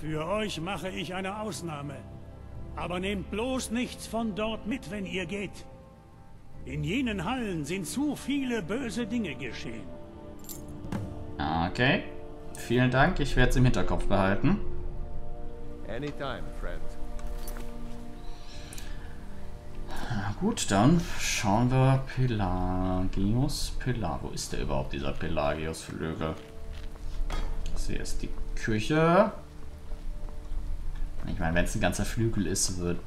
Für euch mache ich eine Ausnahme. Aber nehmt bloß nichts von dort mit, wenn ihr geht. In jenen Hallen sind zu viele böse Dinge geschehen. Okay. Vielen Dank, ich werde es im Hinterkopf behalten. Anytime, friend. Na gut, dann schauen wir Pelagius. Pelar, wo ist der überhaupt, dieser Pelagius-Flügel? Das hier ist die Küche. Ich meine, wenn es ein ganzer Flügel ist, wird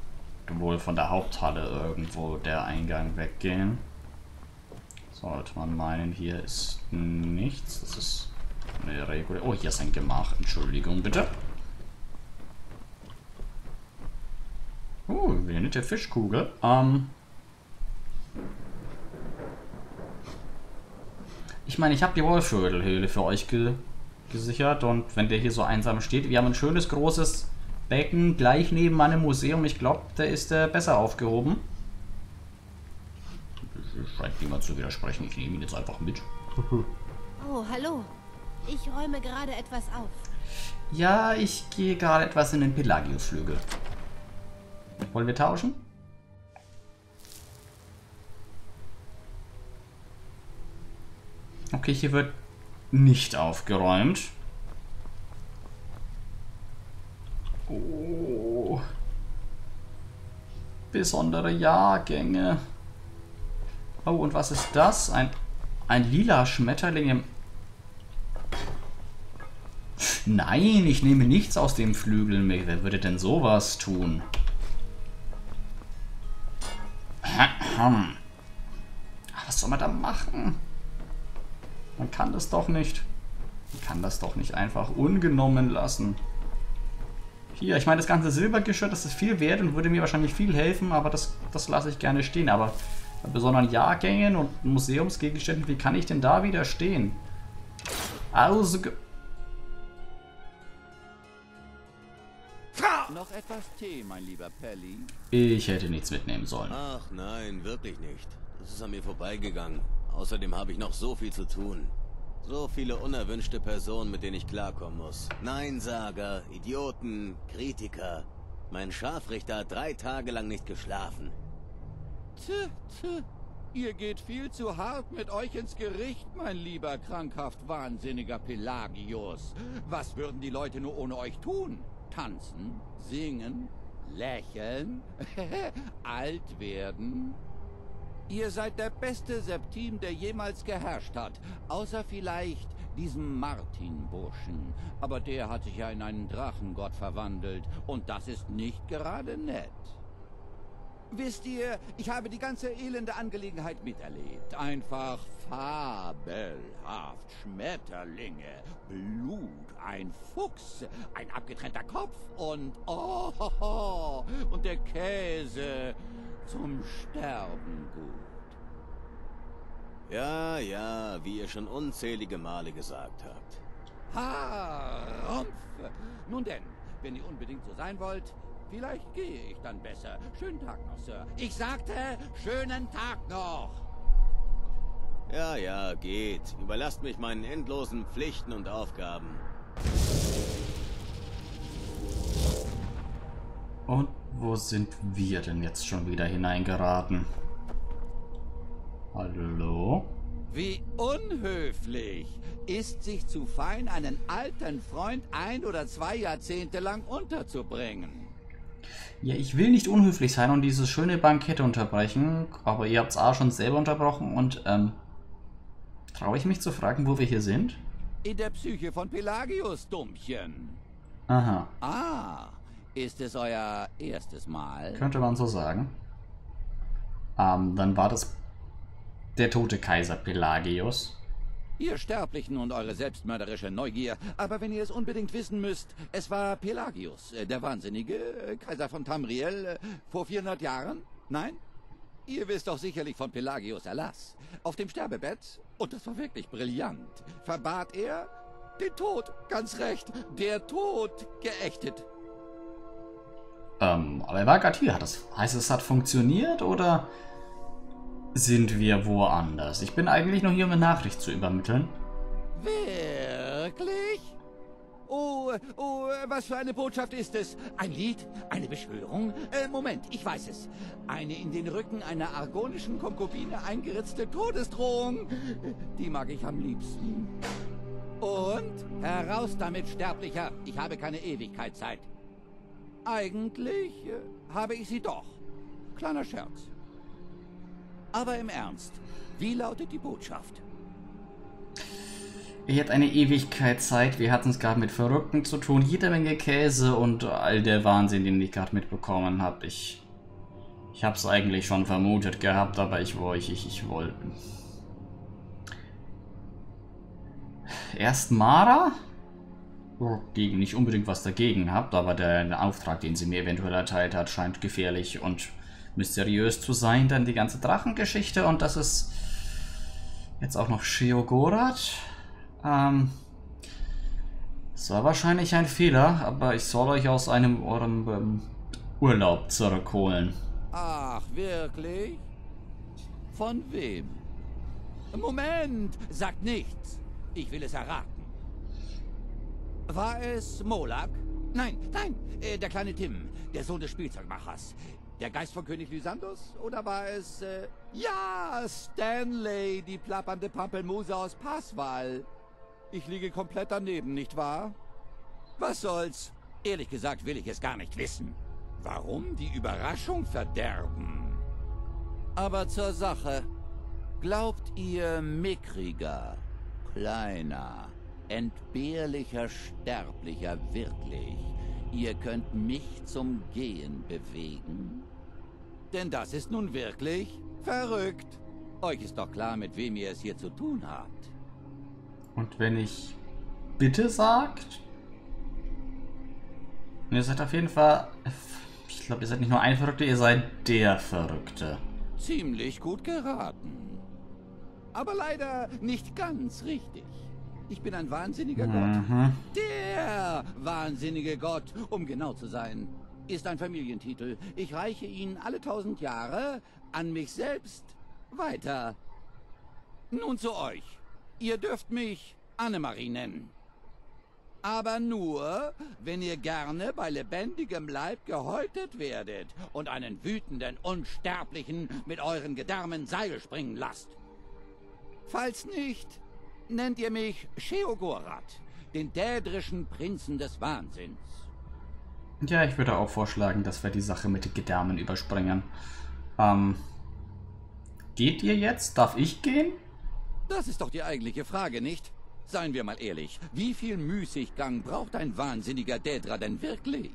wohl von der Haupthalle irgendwo der Eingang weggehen. Sollte man meinen, hier ist nichts. Das ist eine Regel. Oh, hier ist ein Gemach. Entschuldigung, bitte. Oh, wie eine nette Fischkugel. Ähm. Ich meine, ich habe die Wolfschödelhöhle für euch ge gesichert und wenn der hier so einsam steht, wir haben ein schönes großes Becken gleich neben meinem Museum. Ich glaube, da ist er besser aufgehoben. Scheint niemand zu widersprechen. Ich nehme ihn jetzt einfach mit. Oh, hallo. Ich räume gerade etwas auf. Ja, ich gehe gerade etwas in den Pelagius-Flügel. Wollen wir tauschen? Okay, hier wird nicht aufgeräumt. Oh. Besondere Jahrgänge. Oh, und was ist das? Ein, ein lila Schmetterling im... Nein, ich nehme nichts aus dem Flügel mit. Wer würde denn sowas tun? Was soll man da machen? Man kann das doch nicht. Man kann das doch nicht einfach ungenommen lassen. Hier, ich meine, das ganze Silbergeschirr, das ist viel wert und würde mir wahrscheinlich viel helfen, aber das, das lasse ich gerne stehen. Aber bei besonderen Jahrgängen und Museumsgegenständen, wie kann ich denn da wieder stehen? Also... Noch etwas Tee, mein lieber Pelly? Ich hätte nichts mitnehmen sollen. Ach nein, wirklich nicht. Das ist an mir vorbeigegangen. Außerdem habe ich noch so viel zu tun. So viele unerwünschte Personen, mit denen ich klarkommen muss. Neinsager, Idioten, Kritiker. Mein Scharfrichter hat drei Tage lang nicht geschlafen. Tch, tch. Ihr geht viel zu hart mit euch ins Gericht, mein lieber krankhaft wahnsinniger Pelagius. Was würden die Leute nur ohne euch tun? Tanzen, singen, lächeln, alt werden? Ihr seid der beste Septim, der jemals geherrscht hat. Außer vielleicht diesem Martin-Burschen. Aber der hat sich ja in einen Drachengott verwandelt. Und das ist nicht gerade nett. Wisst ihr, ich habe die ganze elende Angelegenheit miterlebt. Einfach fabelhaft. Schmetterlinge, Blut, ein Fuchs, ein abgetrennter Kopf und oh, und der Käse zum Sterben gut. Ja, ja, wie ihr schon unzählige Male gesagt habt. Ha, Rumpf. Nun denn, wenn ihr unbedingt so sein wollt, vielleicht gehe ich dann besser. Schönen Tag noch, Sir. Ich sagte, schönen Tag noch. Ja, ja, geht. Überlasst mich meinen endlosen Pflichten und Aufgaben. Und wo sind wir denn jetzt schon wieder hineingeraten? Hallo? Wie unhöflich. Ist sich zu fein, einen alten Freund ein oder zwei Jahrzehnte lang unterzubringen. Ja, ich will nicht unhöflich sein und dieses schöne Bankett unterbrechen, aber ihr habt es auch schon selber unterbrochen und, ähm, traue ich mich zu fragen, wo wir hier sind? In der Psyche von Pelagius, Dummchen. Aha, Ah, ist es euer erstes Mal? könnte man so sagen. Ähm, dann war das der tote Kaiser Pelagius. Ihr Sterblichen und eure selbstmörderische Neugier. Aber wenn ihr es unbedingt wissen müsst, es war Pelagius, äh, der wahnsinnige äh, Kaiser von Tamriel, äh, vor 400 Jahren? Nein? Ihr wisst doch sicherlich von Pelagius Erlass. Auf dem Sterbebett, und das war wirklich brillant, verbat er den Tod. Ganz recht, der Tod geächtet. Ähm, aber er war gerade hier. Hat das, heißt es, hat funktioniert oder sind wir woanders? Ich bin eigentlich nur hier, um eine Nachricht zu übermitteln. Wirklich? Oh, oh, was für eine Botschaft ist es? Ein Lied? Eine Beschwörung? Äh, Moment, ich weiß es. Eine in den Rücken einer argonischen Konkubine eingeritzte Todesdrohung. Die mag ich am liebsten. Und heraus damit, Sterblicher. Ich habe keine Ewigkeitszeit. Eigentlich äh, habe ich sie doch. Kleiner Scherz. Aber im Ernst, wie lautet die Botschaft? Ihr habt eine Ewigkeit Zeit. Wir hatten es gerade mit Verrückten zu tun. Jede Menge Käse und all der Wahnsinn, den ich gerade mitbekommen habe. Ich, ich habe es eigentlich schon vermutet gehabt, aber ich wollte, ich, ich wollte. Erst Mara? Gegen nicht unbedingt was dagegen habt, aber der, Auftrag, den sie mir eventuell erteilt hat, scheint gefährlich und mysteriös zu sein. Dann die ganze Drachengeschichte und das ist jetzt auch noch Shiogorat. Ähm, das war wahrscheinlich ein Fehler, aber ich soll euch aus einem eurem ähm, Urlaub zurückholen. Ach, wirklich? Von wem? Moment, sagt nichts. Ich will es erraten. War es Molak? Nein, nein, äh, der kleine Tim, der Sohn des Spielzeugmachers. Der Geist von König Lysandus? Oder war es, äh, ja, Stanley, die plappernde Pampelmuse aus Passwall? Ich liege komplett daneben, nicht wahr? Was soll's? Ehrlich gesagt will ich es gar nicht wissen. Warum die Überraschung verderben? Aber zur Sache. Glaubt ihr mickriger, kleiner, entbehrlicher Sterblicher wirklich, ihr könnt mich zum Gehen bewegen? Denn das ist nun wirklich verrückt. Euch ist doch klar, mit wem ihr es hier zu tun habt. Und wenn ich bitte sagt, ihr seid auf jeden Fall, ich glaube, ihr seid nicht nur ein Verrückter, ihr seid der Verrückte. Ziemlich gut geraten. Aber leider nicht ganz richtig. Ich bin ein wahnsinniger Mhm. Gott. Der wahnsinnige Gott, um genau zu sein, ist ein Familientitel. Ich reiche ihn alle tausend Jahre an mich selbst weiter. Nun zu euch. Ihr dürft mich Annemarie nennen. Aber nur, wenn ihr gerne bei lebendigem Leib gehäutet werdet und einen wütenden Unsterblichen mit euren Gedärmen Seil springen lasst. Falls nicht, nennt ihr mich Sheogorath, den dädrischen Prinzen des Wahnsinns. Ja, ich würde auch vorschlagen, dass wir die Sache mit den Gedärmen überspringen. Ähm, geht ihr jetzt? Darf ich gehen? Das ist doch die eigentliche Frage, nicht? Seien wir mal ehrlich, wie viel Müßiggang braucht ein wahnsinniger Dädra denn wirklich?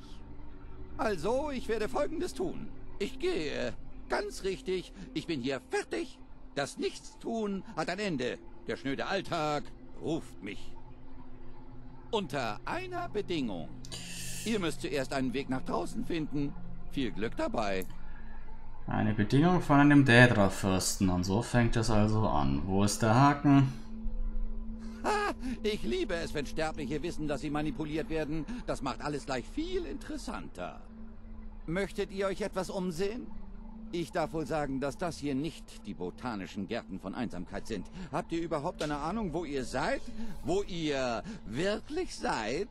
Also, ich werde Folgendes tun. Ich gehe. Ganz richtig, ich bin hier fertig. Das Nichtstun hat ein Ende. Der schnöde Alltag ruft mich. Unter einer Bedingung. Ihr müsst zuerst einen Weg nach draußen finden. Viel Glück dabei. Eine Bedingung von einem Dädra-Fürsten und so fängt es also an. Wo ist der Haken? Ha, ich liebe es, wenn Sterbliche wissen, dass sie manipuliert werden. Das macht alles gleich viel interessanter. Möchtet ihr euch etwas umsehen? Ich darf wohl sagen, dass das hier nicht die botanischen Gärten von Einsamkeit sind. Habt ihr überhaupt eine Ahnung, wo ihr seid? Wo ihr wirklich seid?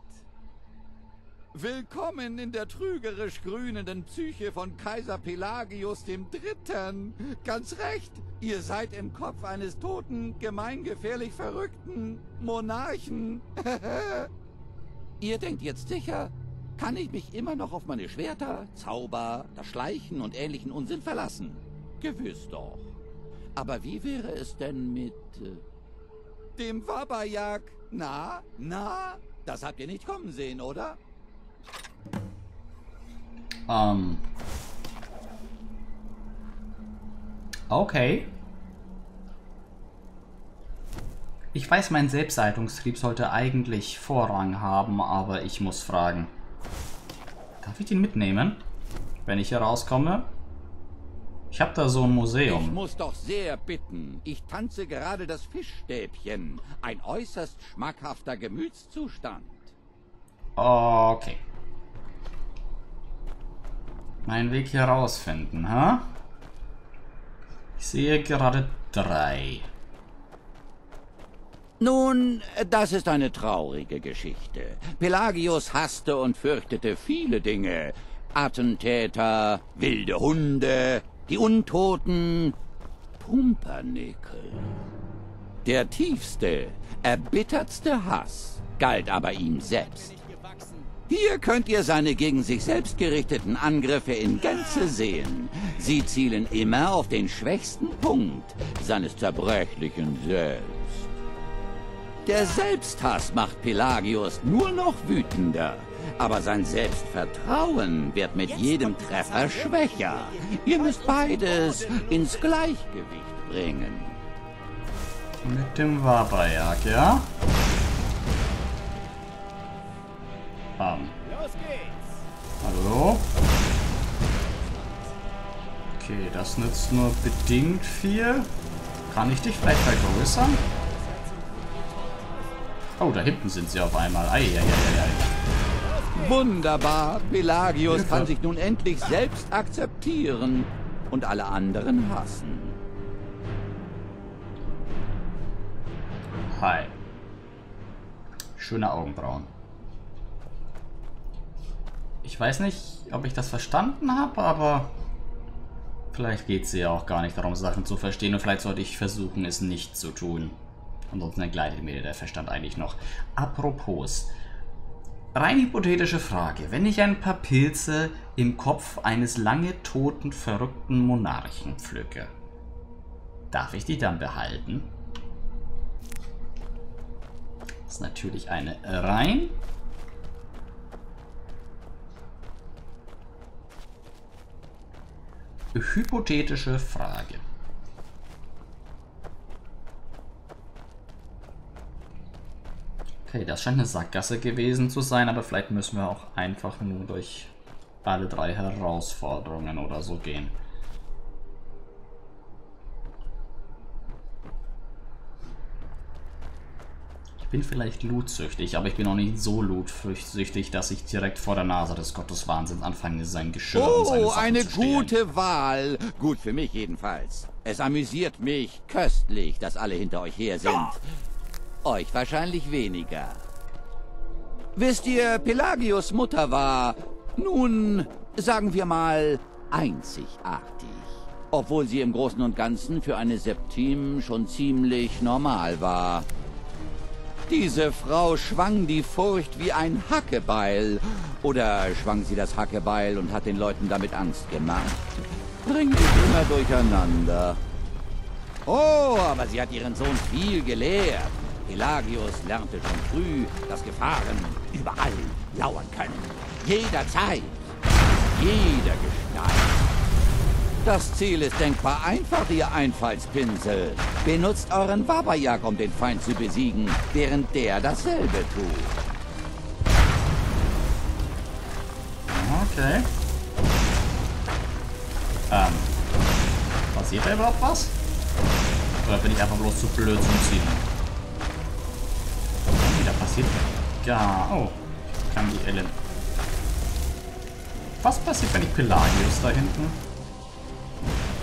Willkommen in der trügerisch grünenden Psyche von Kaiser Pelagius dem Dritten. Ganz recht, ihr seid im Kopf eines toten, gemeingefährlich verrückten Monarchen. ihr denkt jetzt sicher, kann ich mich immer noch auf meine Schwerter, Zauber, das Schleichen und ähnlichen Unsinn verlassen? Gewiss doch. Aber wie wäre es denn mit äh, dem Wabajak? Na, na, das habt ihr nicht kommen sehen, oder? Ähm. Okay. Ich weiß, mein Selbsthaltungstrieb sollte eigentlich Vorrang haben, aber ich muss fragen. Darf ich den mitnehmen, wenn ich hier rauskomme? Ich habe da so ein Ich Museum. muss doch sehr bitten. Ich tanze gerade das Fischstäbchen. Ein äußerst schmackhafter Gemütszustand. Okay. Meinen Weg hier rausfinden, ha? Ich sehe gerade drei. Nun, das ist eine traurige Geschichte. Pelagius hasste und fürchtete viele Dinge. Attentäter, wilde Hunde, die Untoten, Pumpernickel. Der tiefste, erbittertste Hass galt aber ihm selbst. Hier könnt ihr seine gegen sich selbst gerichteten Angriffe in Gänze sehen. Sie zielen immer auf den schwächsten Punkt seines zerbrechlichen Selbst. Der Selbsthass macht Pelagius nur noch wütender. Aber sein Selbstvertrauen wird mit jedem Treffer schwächer. Ihr müsst beides ins Gleichgewicht bringen. Mit dem Waberjag, ja? Bam. Hallo? Okay, das nützt nur bedingt viel. Kann ich dich vielleicht vergrößern? Oh, da hinten sind sie auf einmal. Eieieiei. Wunderbar. Pelagius Hilfe. kann sich nun endlich selbst akzeptieren und alle anderen hassen. Hi. Schöne Augenbrauen. Ich weiß nicht, ob ich das verstanden habe, aber vielleicht geht es ja auch gar nicht darum, Sachen zu verstehen und vielleicht sollte ich versuchen, es nicht zu tun. Ansonsten entgleitet mir der Verstand eigentlich noch. Apropos, rein hypothetische Frage. Wenn ich ein paar Pilze im Kopf eines lange toten, verrückten Monarchen pflücke, darf ich die dann behalten? Das ist natürlich eine rein hypothetische Frage. Okay, das scheint eine Sackgasse gewesen zu sein, aber vielleicht müssen wir auch einfach nur durch alle drei Herausforderungen oder so gehen. Ich bin vielleicht lootsüchtig, aber ich bin auch nicht so lootsüchtig, dass ich direkt vor der Nase des Gottes Wahnsinns anfange, sein Geschirr und seine Oh, Sachen eine zu gute Wahl. Gut für mich jedenfalls. Es amüsiert mich köstlich, dass alle hinter euch her sind. Euch wahrscheinlich weniger. Wisst ihr, Pelagius Mutter war, nun, sagen wir mal, einzigartig. Obwohl sie im Großen und Ganzen für eine Septim schon ziemlich normal war. Diese Frau schwang die Furcht wie ein Hackebeil. Oder schwang sie das Hackebeil und hat den Leuten damit Angst gemacht? Bringt immer durcheinander. Oh, aber sie hat ihren Sohn viel gelehrt. Pelagius lernte schon früh, dass Gefahren überall lauern können. Jederzeit, jeder Gestalt. Das Ziel ist denkbar einfach, ihr Einfallspinsel. Benutzt euren Babajak, um den Feind zu besiegen, während der dasselbe tut. Okay. Ähm. Passiert da überhaupt was? Oder bin ich einfach bloß zu blöd zum Zielen? Passiert gar... Oh. Kann die Ellen... Was passiert, wenn ich Pelagius da hinten?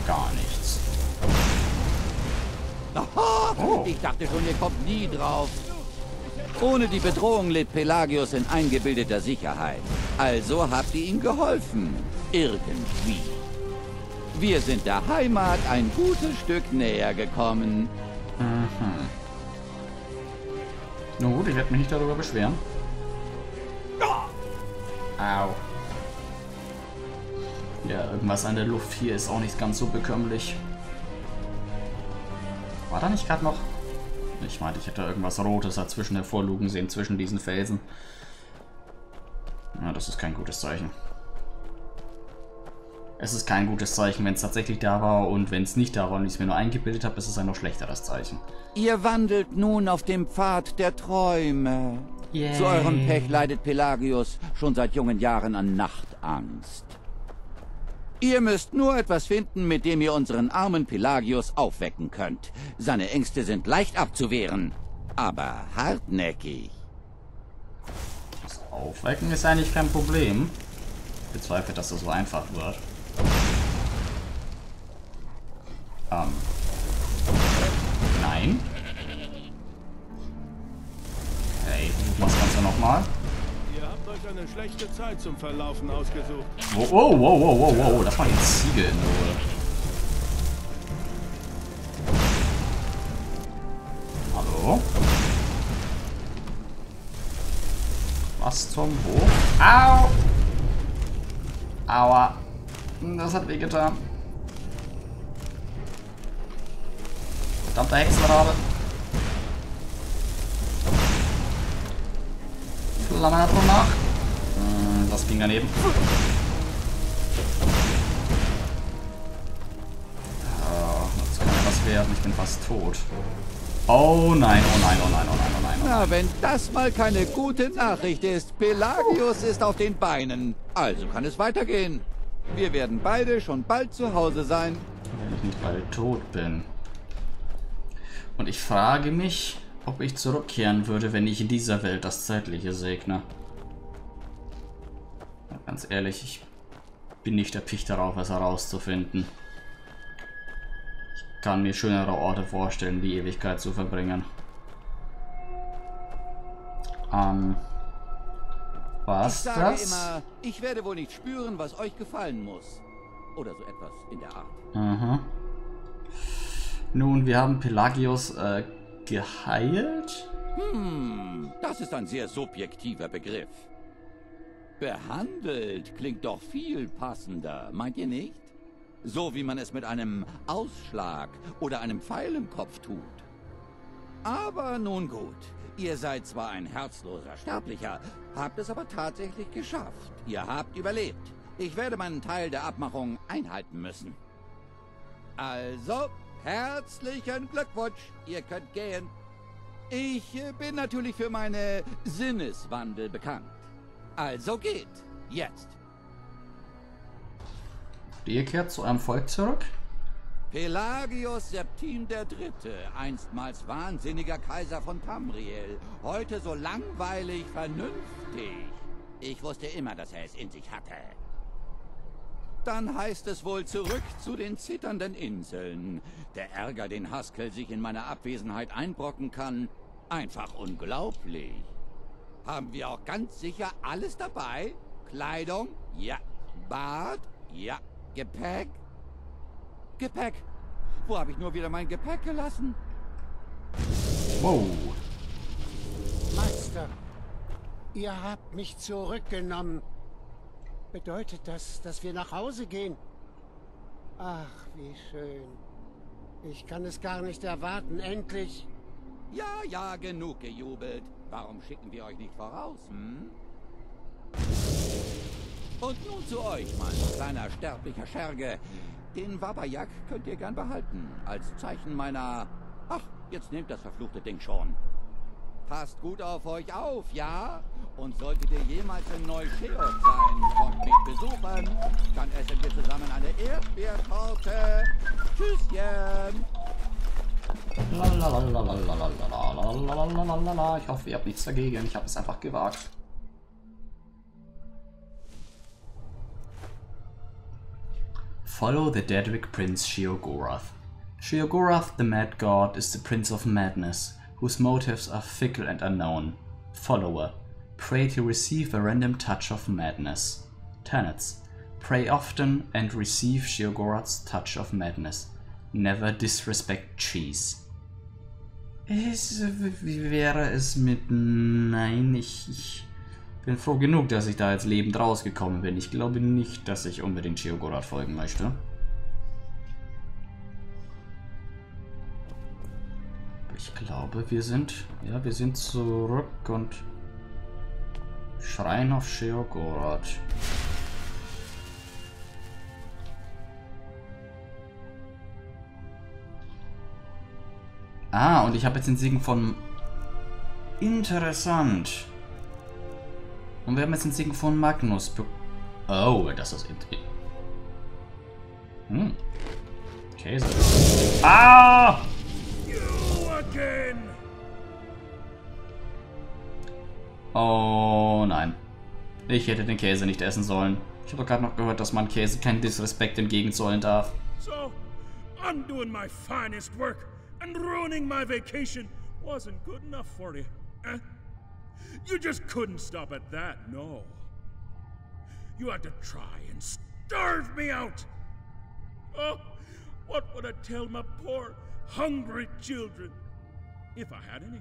Gar nichts. Oh. ich dachte schon, ihr kommt nie drauf. Ohne die Bedrohung lebt Pelagius in eingebildeter Sicherheit. Also habt ihr ihm geholfen. Irgendwie. Wir sind der Heimat ein gutes Stück näher gekommen. Na gut, ich werde mich nicht darüber beschweren. Au. Ja, irgendwas an der Luft hier ist auch nicht ganz so bekömmlich. War da nicht gerade noch? Ich meinte, ich hätte irgendwas Rotes dazwischen hervorlugen sehen, zwischen diesen Felsen. Ja, das ist kein gutes Zeichen. Es ist kein gutes Zeichen, wenn es tatsächlich da war und wenn es nicht da war und ich es mir nur eingebildet habe, ist es ein noch schlechteres Zeichen. Ihr wandelt nun auf dem Pfad der Träume. Yay. Zu eurem Pech leidet Pelagius schon seit jungen Jahren an Nachtangst. Ihr müsst nur etwas finden, mit dem ihr unseren armen Pelagius aufwecken könnt. Seine Ängste sind leicht abzuwehren, aber hartnäckig. Das Aufwecken ist eigentlich kein Problem. Ich bezweifle, dass das so einfach wird. Ähm. Nein. Hey, was kannst du nochmal? Ihr habt euch eine schlechte Zeit zum Verlaufen ausgesucht. Wow, oh, wow, wow, wow, wow, wow. das war jetzt Ziegel in der Hallo? Was zum Wo? Au! Aua! Das hat wehgetan. Verdammter Hexenrabe. Flammenatro nach. Hm, Das ging daneben. Ah, Das kann ja was werden. Ich bin fast tot. Oh nein, oh nein, oh nein, oh nein, oh nein. Oh nein. Na, wenn das mal keine gute Nachricht ist. Pelagius ist auf den Beinen. Also kann es weitergehen. Wir werden beide schon bald zu Hause sein. Wenn ich nicht bald tot bin. Und ich frage mich, ob ich zurückkehren würde, wenn ich in dieser Welt das Zeitliche segne. Ganz ehrlich, ich bin nicht erpicht darauf, es herauszufinden. Ich kann mir schönere Orte vorstellen, die Ewigkeit zu verbringen. Ähm. Ich Was sage das? immer, ich werde wohl nicht spüren, was euch gefallen muss. Oder so etwas in der Art. Aha. Nun, wir haben Pelagius äh, geheilt. Hm, das ist ein sehr subjektiver Begriff. Behandelt klingt doch viel passender, meint ihr nicht? So wie man es mit einem Ausschlag oder einem Pfeil im Kopf tut. Aber nun gut, ihr seid zwar ein herzloser Sterblicher, habt es aber tatsächlich geschafft. Ihr habt überlebt. Ich werde meinen Teil der Abmachung einhalten müssen. Also, herzlichen Glückwunsch, ihr könnt gehen. Ich bin natürlich für meine Sinneswandel bekannt. Also geht, jetzt. Ihr kehrt zu eurem Volk zurück? Pelagius Septim III., einstmals wahnsinniger Kaiser von Tamriel, heute so langweilig vernünftig. Ich wusste immer, dass er es in sich hatte. Dann heißt es wohl zurück zu den zitternden Inseln. Der Ärger, den Haskell sich in meiner Abwesenheit einbrocken kann, einfach unglaublich. Haben wir auch ganz sicher alles dabei? Kleidung? Ja. Bad? Ja. Gepäck? Gepäck. Wo habe ich nur wieder mein Gepäck gelassen? Wow. Meister, ihr habt mich zurückgenommen. Bedeutet das, dass wir nach Hause gehen? Ach, wie schön. Ich kann es gar nicht erwarten, endlich. Ja, ja, genug gejubelt. Warum schicken wir euch nicht voraus, hm? Und nun zu euch, mein kleiner sterblicher Scherge. Den Wabajak könnt ihr gern behalten, als Zeichen meiner... Ach, jetzt nehmt das verfluchte Ding schon. Passt gut auf euch auf, ja? Und solltet ihr jemals in Neuscheot sein, kommt mich besuchen. Dann essen wir zusammen eine Erdbeertorte. Tschüsschen! Ich hoffe, ihr habt nichts dagegen. Ich habe es einfach gewagt. Follow the Daedric Prince Sheogorath. Sheogorath, the Mad God, is the Prince of Madness, whose motives are fickle and unknown. Follower. Pray to receive a random touch of madness. Tenets. Pray often and receive Sheogorath's touch of madness. Never disrespect cheese. Es, wäre es mit Nein? Ich, ich bin froh genug, dass ich da jetzt lebend rausgekommen bin. Ich glaube nicht, dass ich unbedingt Sheogorath folgen möchte. Ich glaube, wir sind... Ja, wir sind zurück und... Schreien auf Sheogorath. Ah, und ich habe jetzt den Segen von... Interessant. Und wir haben jetzt den Segen von Magnus Oh, das ist... Hm. Käse. Ah! Oh nein. Ich hätte den Käse nicht essen sollen. Ich habe gerade noch gehört, dass man Käse keinen Disrespekt entgegenzollen darf. So, undoing my finest work and ruining my vacation wasn't good enough for you, eh? You just couldn't stop at that, no. You had to try and starve me out. Oh, what would I tell my poor, hungry children? If I had any.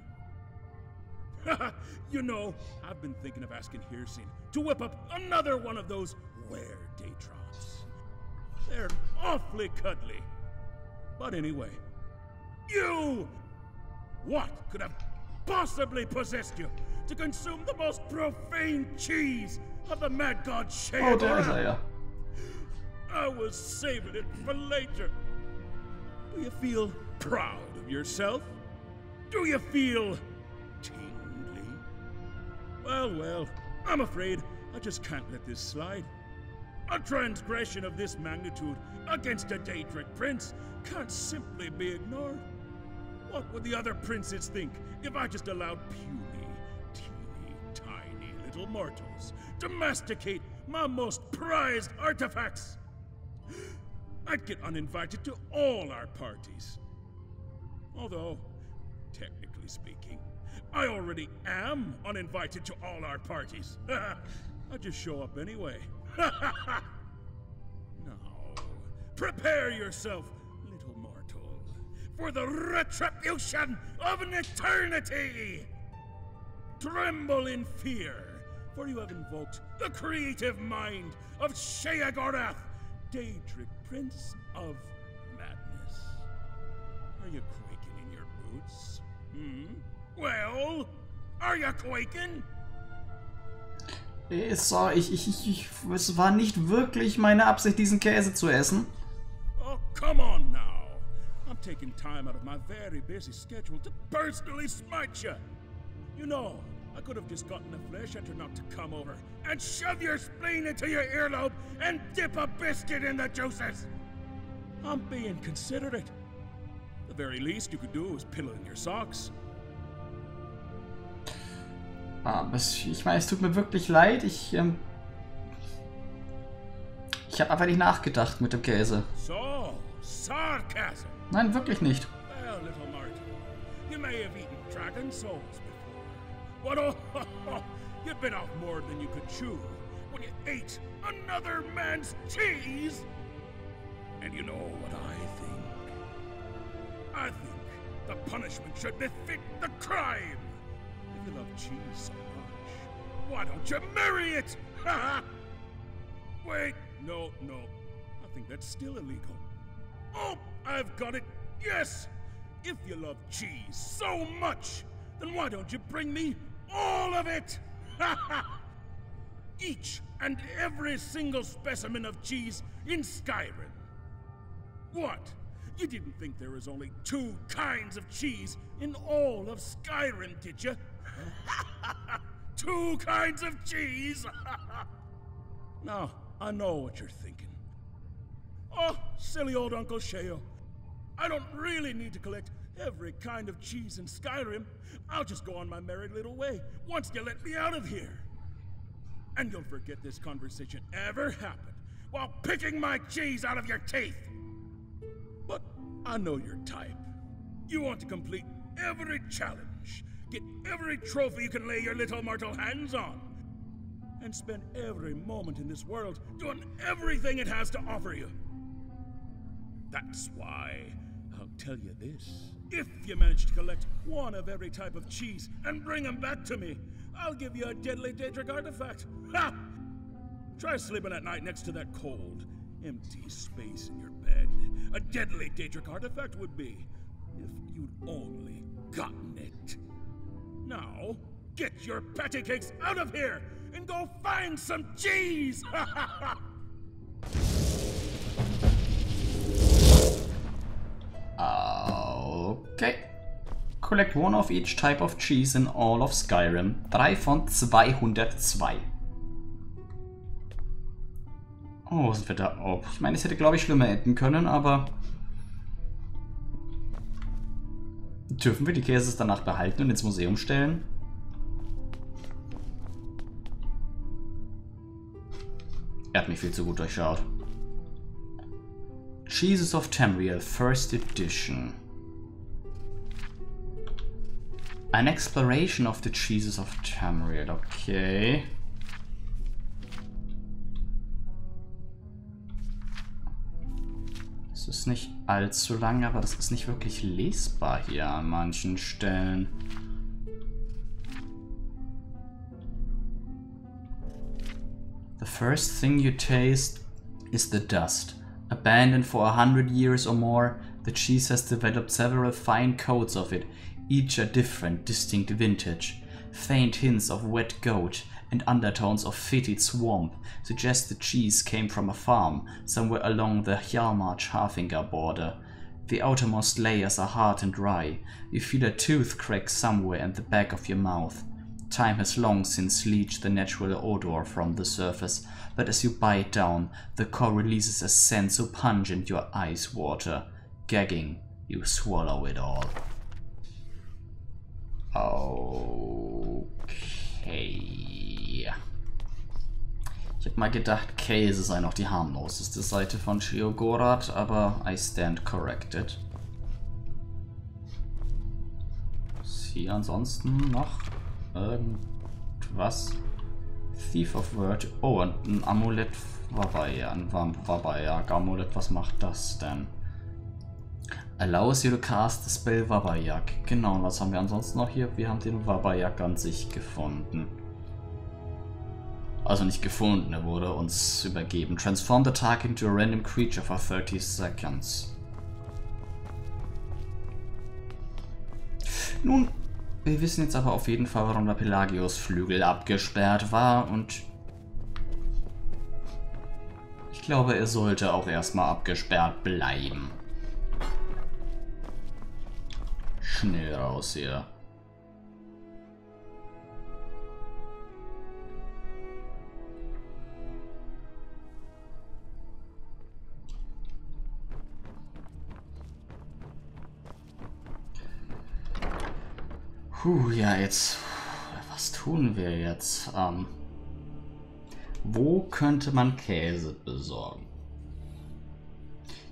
you know, I've been thinking of asking Hircine to whip up another one of those were Datrons. They're awfully cuddly. But anyway, you! What could have possibly possessed you to consume the most profane cheese of the mad god Oh, der ist er Sheodora? I was saving it for later. Do you feel proud of yourself? Do you feel tingly? Well, well, I'm afraid I just can't let this slide. A transgression of this magnitude against a Daedric prince can't simply be ignored. What would the other princes think if I just allowed puny, little mortals to masticate my most prized artifacts? I'd get uninvited to all our parties. Although, technically speaking, I already am uninvited to all our parties. I just show up anyway. now, prepare yourself, little mortal, for the retribution of an eternity! Tremble in fear, for you have invoked the creative mind of Sheogorath, Daedric Prince of Madness. Are you quaking in your boots? Hmm? Well, are you quaking? War, ich, ich, ich, ich, es war nicht wirklich meine Absicht, diesen Käse zu essen. Oh, come on now. I'm taking time out of my very busy schedule to personally smite you. You know, I could have just gotten the flesh not to come over and shove your spleen into your earlobe and dip a biscuit in the juices. I'm being considerate. The very least you could do is pillow in your socks. Es, ich meine, es tut mir wirklich leid. Ich, ähm, ich habe einfach nicht nachgedacht mit dem Käse. So, sarcasm. Nein, wirklich nicht. Well, little Martin, you may have eaten dragon souls but oh, you'd been off more than you could chew when you ate another man's cheese. And you know what I think? I think the punishment should befit the crime. If you love cheese so much, why don't you marry it? Wait, no, no. I think that's still illegal. Oh, I've got it. Yes! If you love cheese so much, then why don't you bring me all of it? Each and every single specimen of cheese in Skyrim. What? You didn't think there was only two kinds of cheese in all of Skyrim, did you? two kinds of cheese? now, I know what you're thinking. Oh, silly old Uncle Sheo. I don't really need to collect every kind of cheese in Skyrim. I'll just go on my merry little way once you let me out of here. And you'll forget this conversation ever happened while picking my cheese out of your teeth. But I know your type. You want to complete every challenge, get every trophy you can lay your little mortal hands on, and spend every moment in this world doing everything it has to offer you. That's why I'll tell you this. If you manage to collect one of every type of cheese and bring them back to me, I'll give you a deadly Daedric artifact. Ha! Try sleeping at night next to that cold, empty space in your bed. A deadly Daedric artifact would be, if you'd only gotten it. Now, get your patty cakes out of here and go find some cheese! Ha ha ha! Okay. Collect one of each type of cheese in all of Skyrim. 3 von 202. Oh, sind wir da? Oh, ich meine, es hätte, glaube ich, schlimmer enden können, aber... Dürfen wir die Käses danach behalten und ins Museum stellen? Er hat mich viel zu gut durchschaut. Jesus of Tamriel, First Edition. An exploration of the cheeses of Tamriel, okay. Das ist nicht allzu lang, aber das ist nicht wirklich lesbar hier an manchen Stellen. The first thing you taste is the dust. Abandoned for a hundred years or more, the cheese has developed several fine coats of it, each a different, distinct vintage. Faint hints of wet goat and undertones of fetid swamp suggest the cheese came from a farm somewhere along the Hjalmar-Scharfinger border. The outermost layers are hard and dry. You feel a tooth crack somewhere in the back of your mouth. Time has long since leached the natural odor from the surface, but as you bite down, the core releases a scent so pungent your eyes water. Gagging, you swallow it all. Okay. Ich hätte mal gedacht, Käse sei noch die harmloseste Seite von Shiogorath, aber I stand corrected. Ist hier ansonsten noch irgendwas? Thief of Word. Oh, und ein Amulett Wabaya. Ein Wabaya-Amulett. Was macht das denn? Allows you to cast the spell Wabayak. Genau, und was haben wir ansonsten noch hier? Wir haben den Wabayak an sich gefunden. Also nicht gefunden, er wurde uns übergeben. Transform the target into a random creature for 30 seconds. Nun, wir wissen jetzt aber auf jeden Fall, warum der Pelagios Flügel abgesperrt war und ich glaube, er sollte auch erstmal abgesperrt bleiben. Schnell raus hier. Puh, ja, jetzt. Was tun wir jetzt? Ähm, wo könnte man Käse besorgen?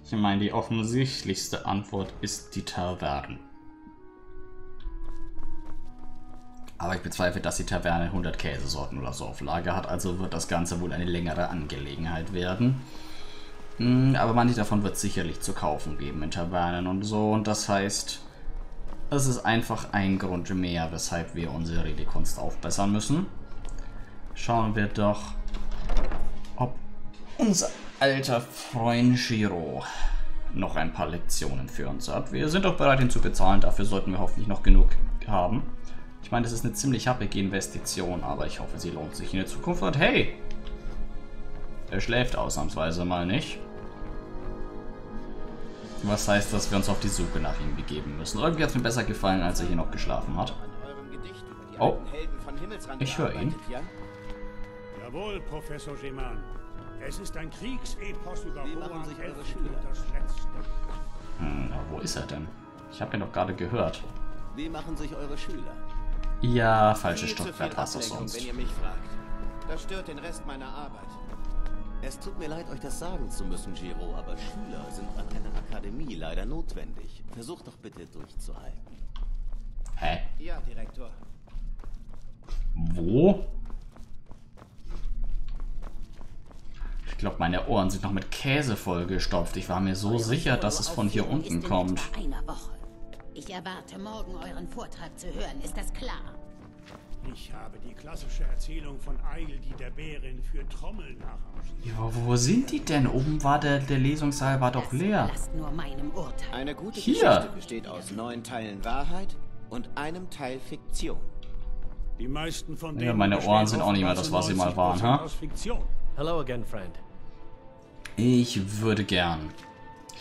Ich meine, die offensichtlichste Antwort ist die Taverne. Aber ich bezweifle, dass die Taverne 100 Käsesorten oder so auf Lager hat, also wird das Ganze wohl eine längere Angelegenheit werden. Hm, aber manche davon wird es sicherlich zu kaufen geben in Tavernen und so, und das heißt, es ist einfach ein Grund mehr, weshalb wir unsere Redekunst aufbessern müssen. Schauen wir doch, ob unser alter Freund Shiro noch ein paar Lektionen für uns hat. Wir sind auch bereit, ihn zu bezahlen. Dafür sollten wir hoffentlich noch genug haben. Ich meine, das ist eine ziemlich happige Investition, aber ich hoffe, sie lohnt sich in der Zukunft. Und hey, er schläft ausnahmsweise mal nicht. Was heißt, dass wir uns auf die Suche nach ihm begeben müssen. Irgendwie hat es mir besser gefallen, als er hier noch geschlafen hat. Oh, ich höre ihn. Jawohl, Professor Geman. Es ist ein Kriegsepos über Rohan sich eure Schüler. Hm, na, wo ist er denn? Ich habe ihn doch gerade gehört. Wie machen sich eure Schüler? Ja, falsche Stuttgart, was auch sonst. Wenn ihr mich fragt. Das stört den Rest meiner Arbeit. Es tut mir leid, euch das sagen zu müssen, Giro, aber Schüler sind an einer Akademie leider notwendig. Versucht doch bitte durchzuhalten. Hä? Ja, Direktor. Wo? Ich glaube, meine Ohren sind noch mit Käse vollgestopft. Ich war mir so sicher, dass es von hier unten kommt. Ich erwarte morgen euren Vortrag zu hören, ist das klar? Ich habe die klassische Erzählung von Eil, die der Bärin für Trommeln nachahmt. Ja, wo sind die denn? Oben war der, der Lesungssaal war doch leer. nur meinem Urteil. Eine gute Hier. Geschichte besteht aus neun Teilen Wahrheit und einem Teil Fiktion. Die meisten von denen Ja, meine Ohren sind auch nicht mehr das, was sie mal waren, ha? Hello again, friend. Ich würde gern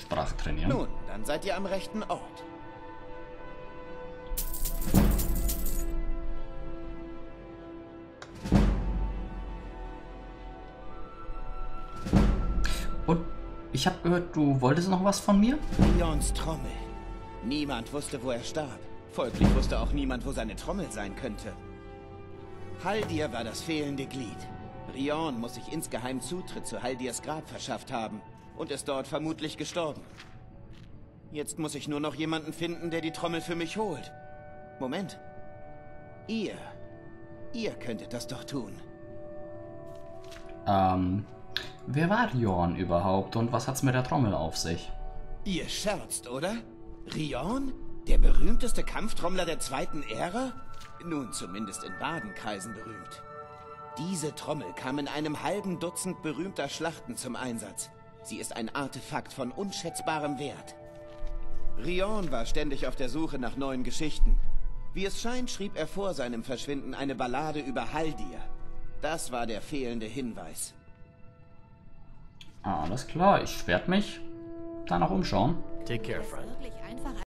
Sprache trainieren. Nun, dann seid ihr am rechten Ort. Ich habe gehört, du wolltest noch was von mir? Rions Trommel. Niemand wusste, wo er starb. Folglich wusste auch niemand, wo seine Trommel sein könnte. Haldir war das fehlende Glied. Rion muss sich insgeheim Zutritt zu Haldirs Grab verschafft haben und ist dort vermutlich gestorben. Jetzt muss ich nur noch jemanden finden, der die Trommel für mich holt. Moment. Ihr. Ihr könntet das doch tun. Ähm, wer war Jorn überhaupt und was hat's mit der Trommel auf sich? Ihr scherzt, oder? Rion? Der berühmteste Kampftrommler der zweiten Ära? Nun, zumindest in Badenkreisen berühmt. Diese Trommel kam in einem halben Dutzend berühmter Schlachten zum Einsatz. Sie ist ein Artefakt von unschätzbarem Wert. Rion war ständig auf der Suche nach neuen Geschichten. Wie es scheint, schrieb er vor seinem Verschwinden eine Ballade über Haldir. Das war der fehlende Hinweis. Alles klar, ich werde mich danach umschauen. Take care, friend.